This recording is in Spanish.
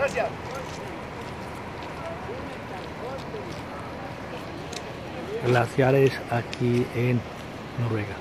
Gracias. glaciares aquí en Noruega.